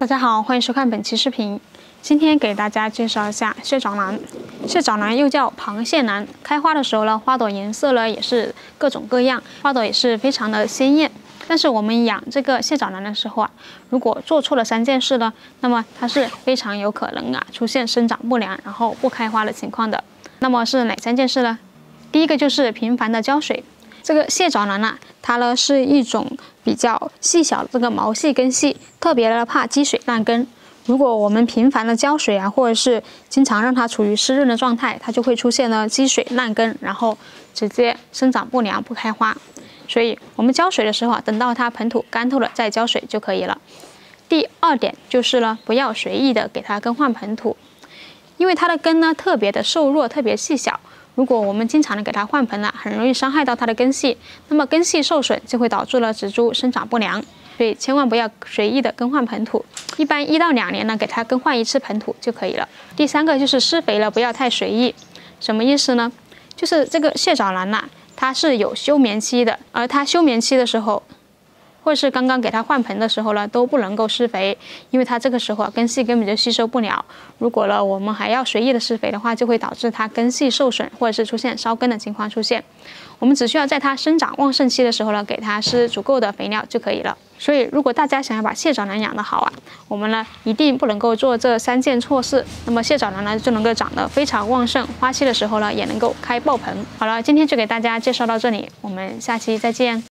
大家好，欢迎收看本期视频。今天给大家介绍一下蟹爪兰。蟹爪兰又叫螃蟹兰，开花的时候呢，花朵颜色呢也是各种各样，花朵也是非常的鲜艳。但是我们养这个蟹爪兰的时候啊，如果做错了三件事呢，那么它是非常有可能啊出现生长不良，然后不开花的情况的。那么是哪三件事呢？第一个就是频繁的浇水。这个蟹爪兰啊，它呢是一种比较细小的这个毛细根系，特别的怕积水烂根。如果我们频繁的浇水啊，或者是经常让它处于湿润的状态，它就会出现了积水烂根，然后直接生长不良不开花。所以我们浇水的时候啊，等到它盆土干透了再浇水就可以了。第二点就是呢，不要随意的给它更换盆土，因为它的根呢特别的瘦弱，特别细小。如果我们经常的给它换盆了，很容易伤害到它的根系，那么根系受损就会导致了植株生长不良，所以千万不要随意的更换盆土，一般一到两年呢给它更换一次盆土就可以了。第三个就是施肥了，不要太随意，什么意思呢？就是这个蟹爪兰呐，它是有休眠期的，而它休眠期的时候。或者是刚刚给它换盆的时候呢，都不能够施肥，因为它这个时候啊根系根本就吸收不了。如果呢我们还要随意的施肥的话，就会导致它根系受损，或者是出现烧根的情况出现。我们只需要在它生长旺盛期的时候呢，给它施足够的肥料就可以了。所以如果大家想要把蟹爪兰养得好啊，我们呢一定不能够做这三件错事，那么蟹爪兰呢就能够长得非常旺盛，花期的时候呢也能够开爆盆。好了，今天就给大家介绍到这里，我们下期再见。